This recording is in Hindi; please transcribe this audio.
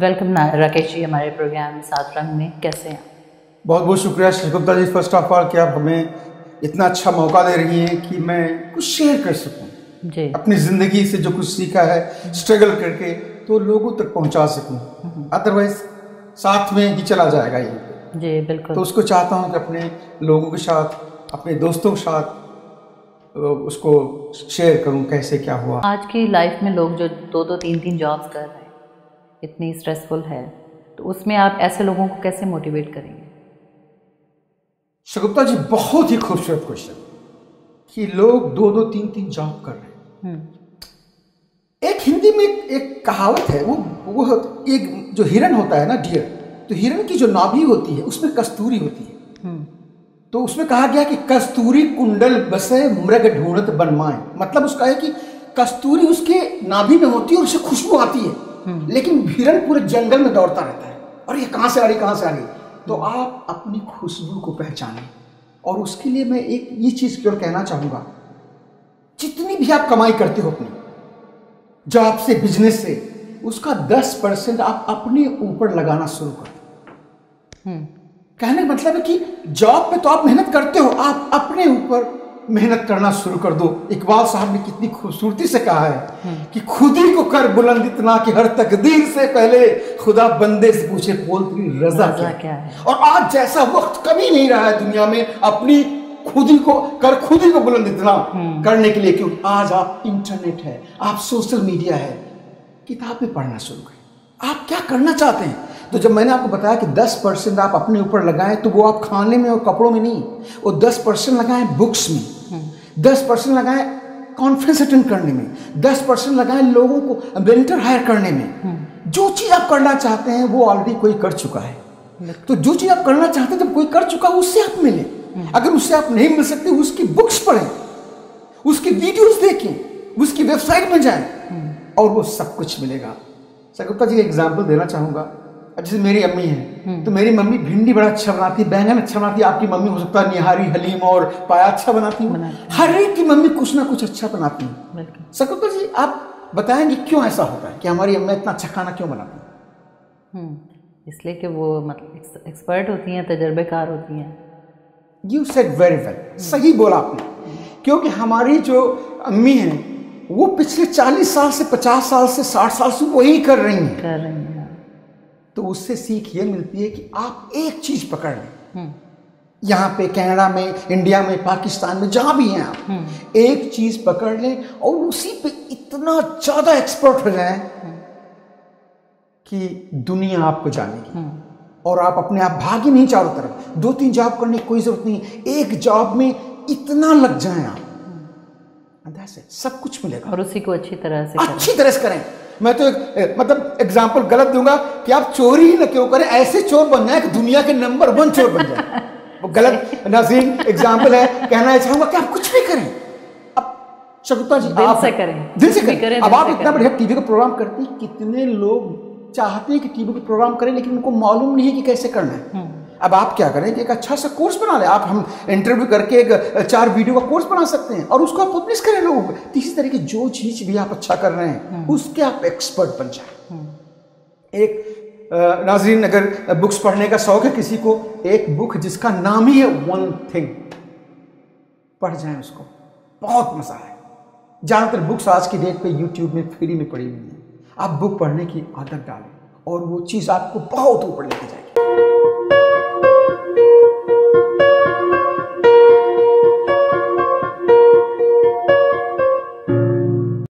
वेलकम राकेश जी हमारे प्रोग्राम सात रंग में। कैसे हैं बहुत बहुत शुक्रिया Shri Gupta ji first of all कि आप हमें इतना अच्छा मौका दे रही हैं कि मैं कुछ शेयर कर सकूँ। जी। अपनी ज़िंदगी से जो कुछ सीखा है स्ट्रगल करके तो लोगों तक पहुँचा सकूँ। अदरवाइज़ साथ में ही चला जाएगा ये। जी बिल्कुल। तो उसको चाहता हूँ कि अपने लोगों के साथ अपने दोस्तों के साथ उसको शेयर करूँ कैसे क्या हुआ। आज की लाइफ में लोग जो दो दो तीन तीन जॉब्स कर रहे हैं इतनी स्ट्रेसफुल है तो उसमें आप ऐसे लोगों को कैसे मोटिवेट करेंगे? शगुप्ता जी बहुत ही खूबसूरत क्वेश्चन कि लोग दो दो तीन तीन जॉब कर रहे हैं। हम्म, एक हिंदी में एक, एक कहावत है वो वो एक जो हिरन होता है ना डियर तो हिरन की जो नाभि होती है उसमें कस्तूरी होती है। हम्म, तो उसमें कहा गया कि कस्तूरी कुंडल बसे मृग ढूंढत बनमाए। मतलब उसका है कि कस्तूरी उसके नाभि में होती है और उसे खुशबू आती है। लेकिन हिरन पूरे जंगल में दौड़ता रहता है। और ये कहाँ से आ रही कहाँ से आ रही? तो आप अपनी खुशबू को पहचानें। और उसके लिए मैं एक ये चीज़ केवल कहना चाहूँगा। जितनी भी आप कमाई करते हो अपनी जॉब से बिज़नेस से उसका दस परसेंट आप अपने ऊपर लगाना शुरू कर हम्म, कहने का मतलब है कि जॉब पे तो आप मेहनत करते हो आप अपने ऊपर मेहनत करना शुरू कर दो। इकबाल साहब ने कितनी खूबसूरती से कहा है कि खुद ही को कर बुलंद इतना कि हर तकदीर से पहले खुदा बंदे से पूछे बोल तेरी रजा रजा क्या क्या है? है? और आज जैसा वक्त कभी नहीं रहा है दुनिया में अपनी खुद ही को कर खुद ही को बुलंद इतना करने के लिए क्योंकि आज आप इंटरनेट है आप सोशल मीडिया है किताबें पढ़ना शुरू करें। आप क्या करना चाहते हैं? तो जब मैंने आपको बताया कि 10 परसेंट आप अपने ऊपर लगाएँ तो वो आप खाने में और कपड़ों में नहीं वो 10 परसेंट लगाएँ बुक्स में। 10 परसेंट लगाएँ कॉन्फ्रेंस अटेंड करने में। 10 परसेंट लगाएँ लोगों को वेंटर हायर करने में। जो चीज़ आप करना चाहते हैं वो ऑलरेडी कोई कर चुका है। तो जो चीज़ आप करना चाहते हैं जब कोई कर चुका है उससे आप मिलें। अगर उससे आप नहीं मिल सकते उसकी बुक्स पढ़ें उसकी वीडियोस देखें उसकी वेबसाइट में जाएँ और वो सब कुछ मिलेगा। सगुप्ता जी एग्ज़ाम्पल देना चाहूँगा। जैसे मेरी अम्मी है तो मेरी मम्मी भिंडी बड़ा अच्छा बनाती है बैंगन अच्छा बनाती है आपकी मम्मी हो सकता है निहारी हलीम और पाया अच्छा बनाती है। हर एक की मम्मी कुछ ना कुछ अच्छा बनाती है। सगुप्ता जी आप बताएँगे क्यों ऐसा होता है कि हमारी अम्मा इतना अच्छा खाना क्यों बनाती है? हम्म, इसलिए कि वो मतलब एक्सपर्ट होती हैं तजर्बेकार होती हैं। यू सेट वेरी वेल सही बोला आपने। क्योंकि हमारी जो अम्मी हैं वो पिछले 40 साल से 50 साल से 60 साल से वही कर रही हैं। कर रही हैं। तो उससे सीख ये मिलती है कि आप एक चीज़ पकड़ लें। हम्म, यहाँ पे कनाडा में इंडिया में पाकिस्तान में जहाँ भी हैं आप एक चीज़ पकड़ लें और उसी पे इतना ज़्यादा एक्सपर्ट हो जाएँ कि दुनिया आपको जानेगी। और आप अपने आप भागी नहीं चारों तरफ़। दो तीन जॉब करने की कोई ज़रूरत नहीं। एक जॉब में इतना लग जाए आप। सब कुछ मिलेगा। और उसी को अच्छी तरह से अच्छी तरह से करें। मैं तो एक, मतलब एग्ज़ाम्पल गलत दूँगा कि आप चोरी ही न क्यों करें ऐसे चोर बन जाए कि दुनिया के नंबर वन चोर बन जाए। वो गलत नाजीन एग्ज़ाम्पल है कहना चाहूँगा कि आप कुछ भी करें। अब शकुता जी दिल आप से करें। दिल से करें। करें, अब आप इतना बढ़िया टीवी का प्रोग्राम करती कितने लोग चाहते हैं कि टीवी का प्रोग्राम करें लेकिन उनको मालूम नहीं है कि कैसे करना है। अब आप क्या करें कि एक अच्छा सा कोर्स बना लें। आप हम इंटरव्यू करके एक चार वीडियो का कोर्स बना सकते हैं और उसको आप पब्लिश करें लोगों को इसी तरह की जो चीज़ भी आप अच्छा कर रहे हैं उसके आप एक्सपर्ट बन जाए। एक नाजरीन अगर बुक्स पढ़ने का शौक है किसी को एक बुक जिसका नाम ही है वन थिंग पढ़ जाए उसको। बहुत मज़ा है ज़्यादातर बुक्स आज की डेट पे यूट्यूब में फ्री में पड़ी हुई हैं। आप बुक पढ़ने की आदत डालें और वो चीज़ आपको बहुत ऊपर लेके जाए